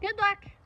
Good luck.